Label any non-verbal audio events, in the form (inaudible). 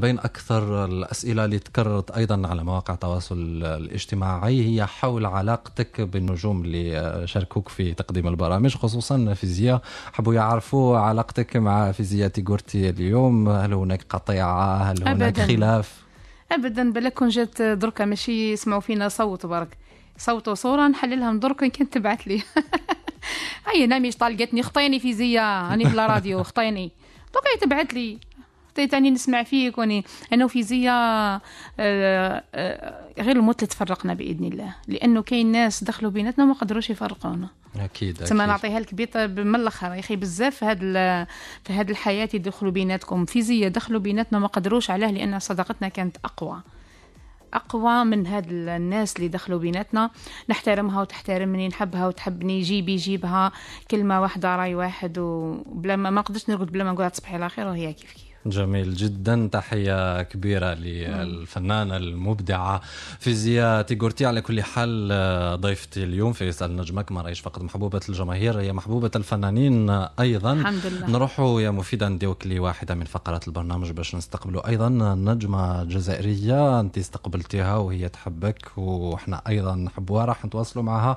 من بين أكثر الأسئلة اللي تكررت أيضا على مواقع التواصل الاجتماعي هي حول علاقتك بالنجوم اللي شاركوك في تقديم البرامج خصوصا فيزياء. حبوا يعرفوا علاقتك مع فيزياء تيغورتي اليوم. هل هناك قطيعة؟ هل هناك أبداً. خلاف؟ ابدا. بالك كون جات دركا ماشي يسمعوا فينا صوت برك. صوت وصوره نحللها من درك كانت تبعت لي. (laughs) اي نامي طالقتني؟ خطيني فيزياء. راني في لا راديو خطيني دوكا هي تبعت لي تاني نسمع فيك وني أنا وفيزياء آه، آه، غير الموت اللي تفرقنا بإذن الله. لأنه كاين ناس دخلوا بيناتنا وما قدروش يفرقونا. أكيد أكيد. نعطيها لك بيت من الأخر. يا أخي بزاف في هاد في هاد الحياة يدخلوا بيناتكم. فيزياء دخلوا بيناتنا ما قدروش عليه لأن صداقتنا كانت أقوى. أقوى من هاد الناس اللي دخلوا بيناتنا. نحترمها وتحترمني نحبها وتحبني جيبي جيبها. كلمة واحدة رأي واحد وبلا ما ما نقدرش نرقد بلا ما نقولها تصبحي على خير وهي كيف كيف. جميل جدا. تحية كبيرة للفنانة المبدعة فيزياء تيغورتي. على كل حال آه، ضيفتي اليوم في يسأل نجمك ما رأيش فقط محبوبة الجماهير هي محبوبة الفنانين أيضا. الحمد لله. نروحوا يا مفيدة نديوك لي واحدة من فقرات البرنامج باش نستقبلوا أيضا نجمة جزائرية أنت استقبلتيها وهي تحبك وإحنا أيضا نحبوها راح نتواصلوا معها.